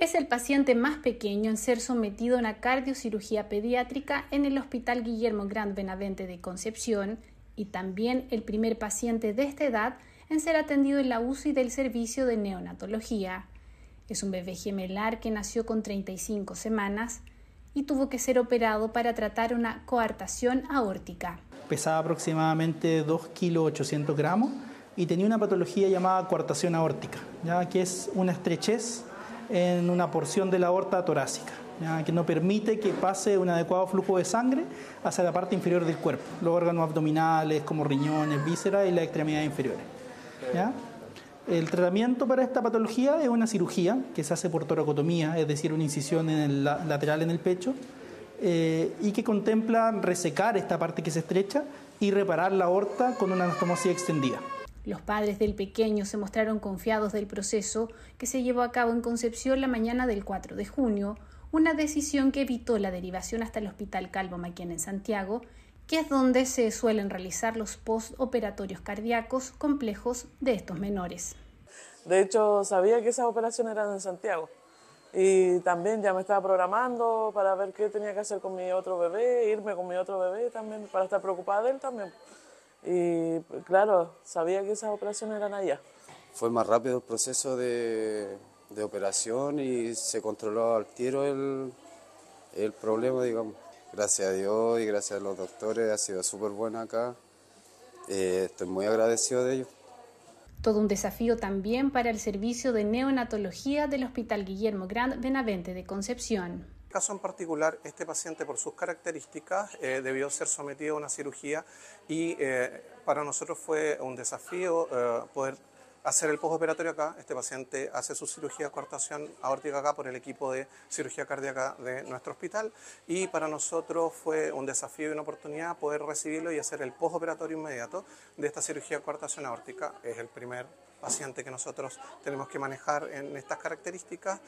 Es el paciente más pequeño en ser sometido a una cardiocirugía pediátrica en el Hospital Guillermo Grand Benavente de Concepción y también el primer paciente de esta edad en ser atendido en la UCI del servicio de neonatología. Es un bebé gemelar que nació con 35 semanas y tuvo que ser operado para tratar una coartación aórtica. Pesaba aproximadamente 2 kilos 800 gramos y tenía una patología llamada coartación aórtica, ya que es una estrechez en una porción de la aorta torácica, que no permite que pase un adecuado flujo de sangre hacia la parte inferior del cuerpo, los órganos abdominales como riñones, vísceras y las extremidades inferiores. El tratamiento para esta patología es una cirugía que se hace por toracotomía, es decir, una incisión en el lateral en el pecho, eh, y que contempla resecar esta parte que se estrecha y reparar la aorta con una anastomosis extendida. Los padres del pequeño se mostraron confiados del proceso que se llevó a cabo en Concepción la mañana del 4 de junio, una decisión que evitó la derivación hasta el Hospital Calvo Maquien en Santiago, que es donde se suelen realizar los postoperatorios cardíacos complejos de estos menores. De hecho, sabía que esas operaciones eran en Santiago y también ya me estaba programando para ver qué tenía que hacer con mi otro bebé, irme con mi otro bebé también, para estar preocupada de él también. Y claro, sabía que esas operaciones eran allá. Fue más rápido el proceso de, operación y se controló al tiro el, el problema, digamos. Gracias a Dios y gracias a los doctores, ha sido súper buena acá. Eh, estoy muy agradecido de ellos. Todo un desafío también para el servicio de neonatología del Hospital Guillermo Grand Benavente de Concepción caso en particular, este paciente por sus características eh, debió ser sometido a una cirugía y eh, para nosotros fue un desafío eh, poder hacer el postoperatorio acá. Este paciente hace su cirugía de coartación aórtica acá por el equipo de cirugía cardíaca de nuestro hospital y para nosotros fue un desafío y una oportunidad poder recibirlo y hacer el postoperatorio inmediato de esta cirugía de coartación aórtica. Es el primer paciente que nosotros tenemos que manejar en estas características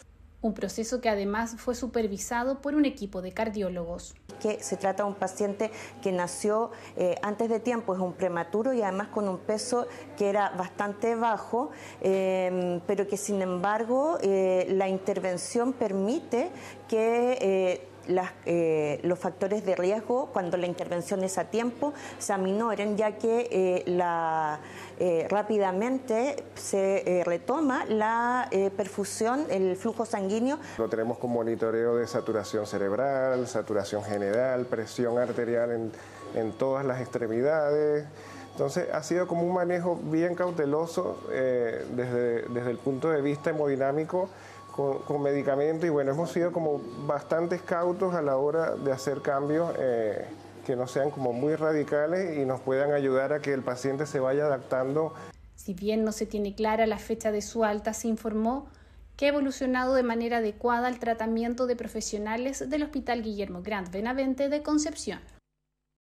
un proceso que además fue supervisado por un equipo de cardiólogos. Que se trata de un paciente que nació eh, antes de tiempo, es un prematuro y además con un peso que era bastante bajo, eh, pero que sin embargo eh, la intervención permite que eh, los factores de riesgo cuando la intervención es a tiempo se aminoren, ya que eh, eh, rápidamente se retoma la perfusión, el flujo sanguíneo. Lo tenemos con monitoreo de saturación cerebral, saturación general, presión arterial en, en todas las extremidades. Entonces ha sido como un manejo bien cauteloso desde, desde el punto de vista hemodinámico con, medicamentos y bueno, hemos sido como bastante cautos a la hora de hacer cambios eh, que no sean como muy radicales y nos puedan ayudar a que el paciente se vaya adaptando. Si bien no se tiene clara la fecha de su alta, se informó que ha evolucionado de manera adecuada el tratamiento de profesionales del Hospital Guillermo Grant Benavente de Concepción.